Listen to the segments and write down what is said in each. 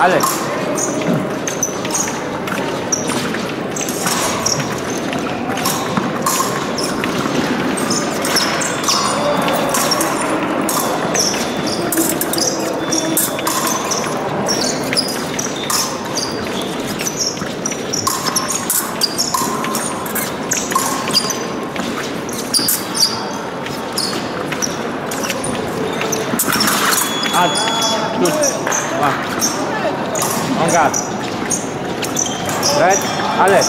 Alle. Ad. Gut. Mach. En garde. Red. Alle.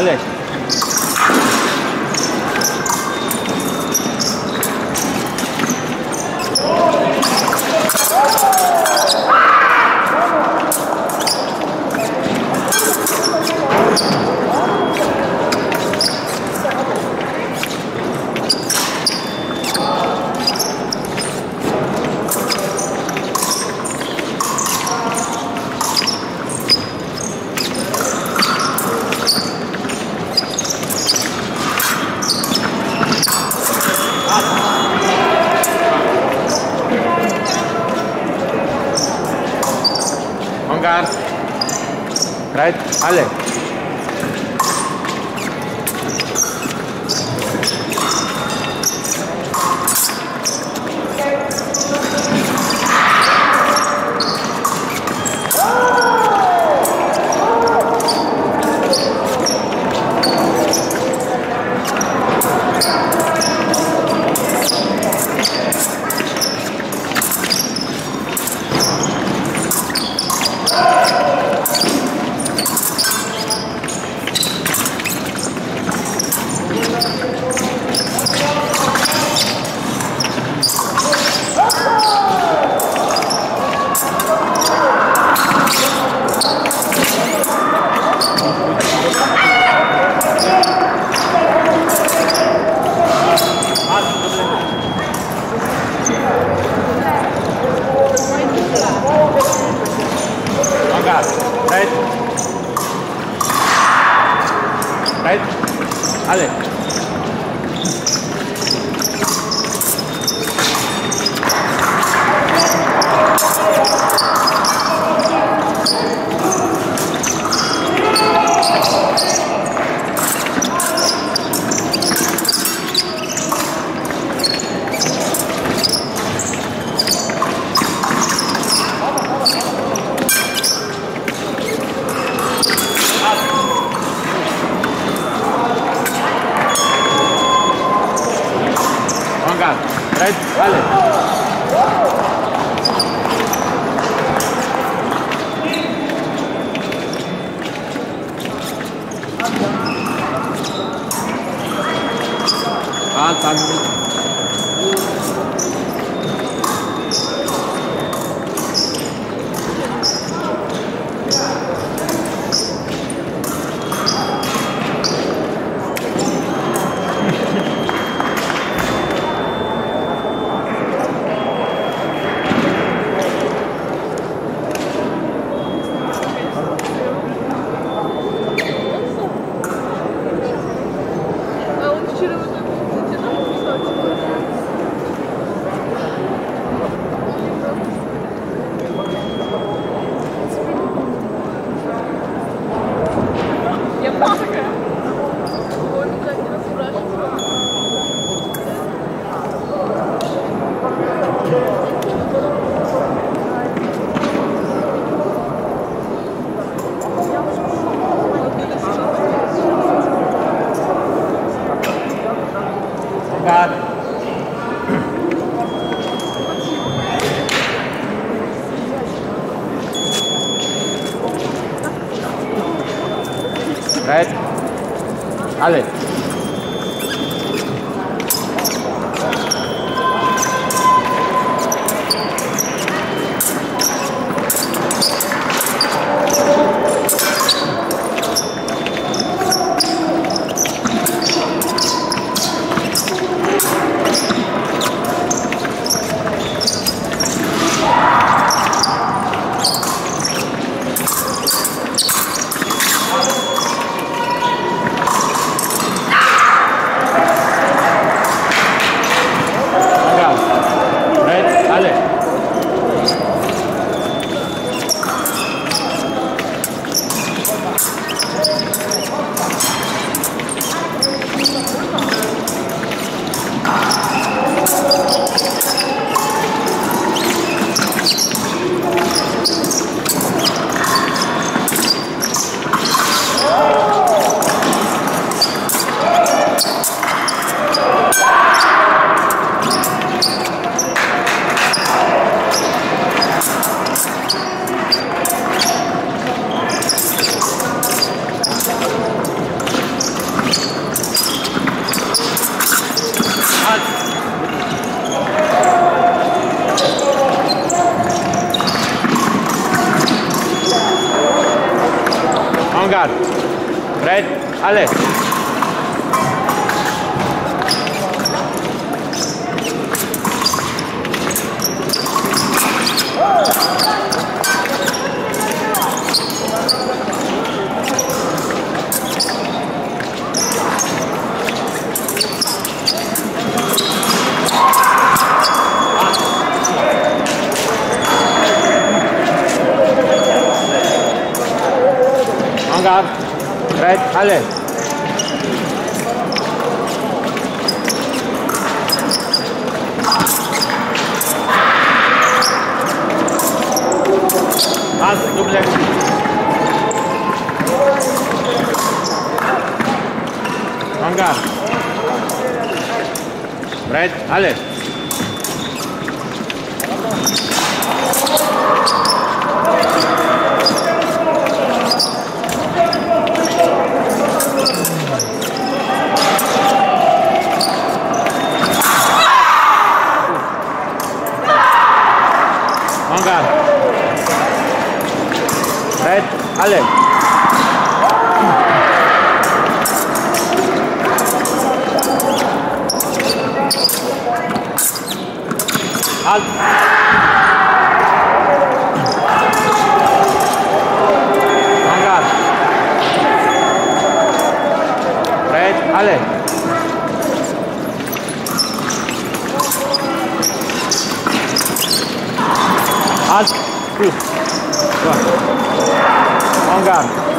Аляхин. 嗯好的好的好 Red. Red. Alle. Pass, double. On guard. Red. Alle. Ale. Al. Hangar. Red, ale. Al. Uh. Right. Obrigado.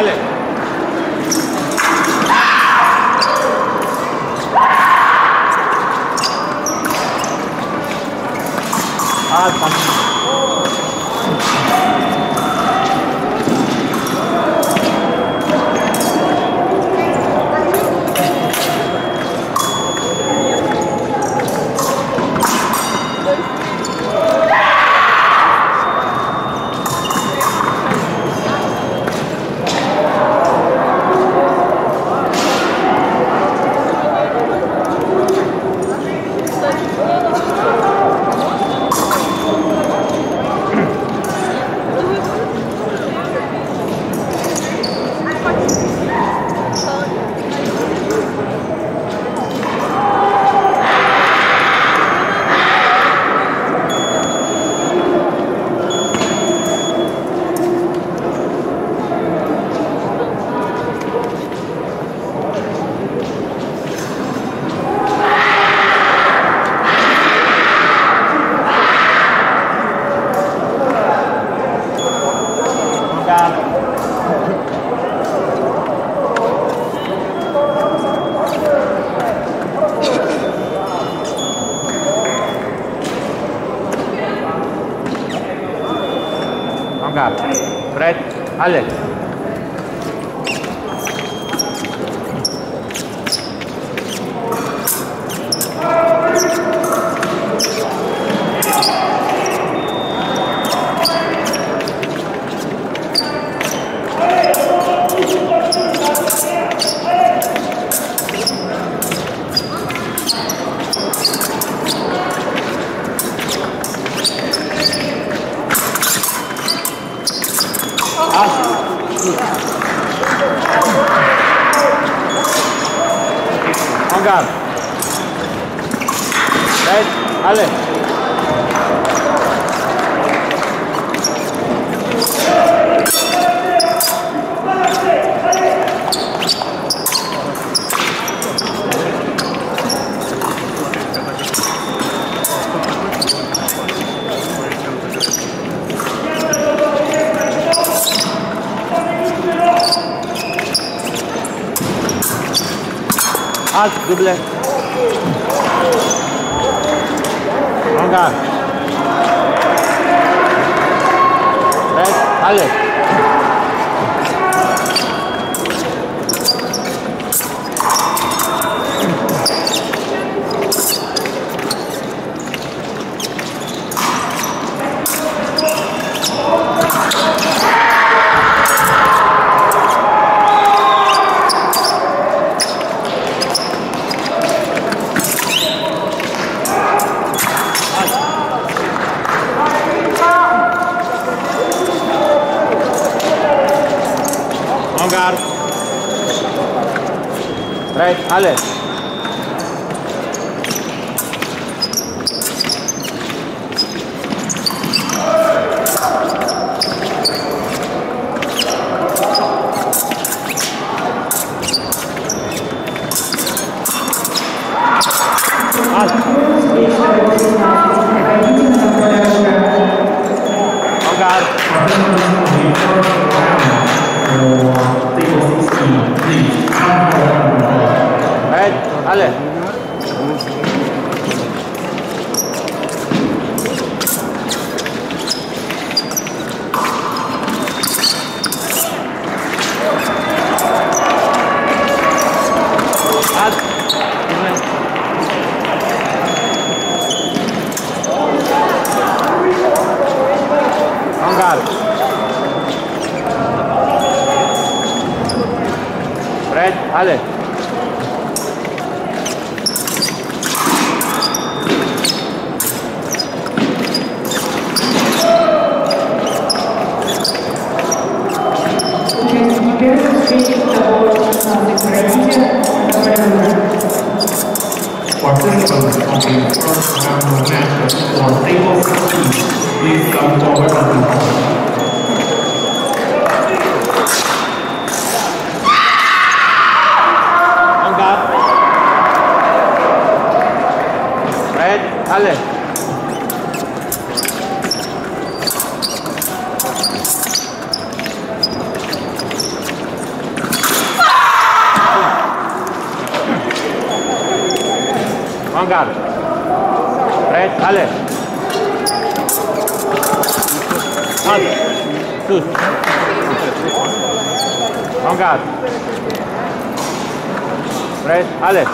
Vale. Garde. Red, alle. Alt, double. En garde. Red, ale alle. Participants of the first round of matches for table 16, please come forward and susto. Vamos, gato. Ale.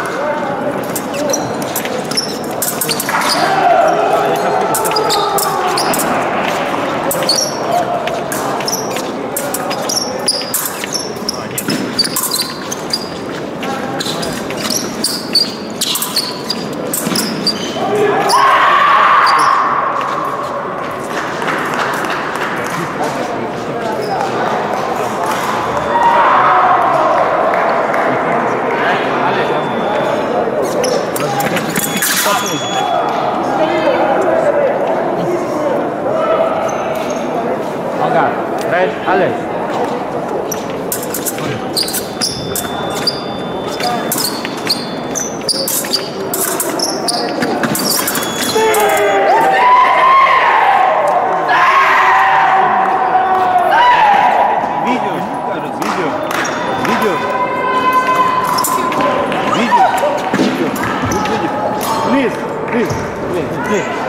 Далее. Please, please, please, please.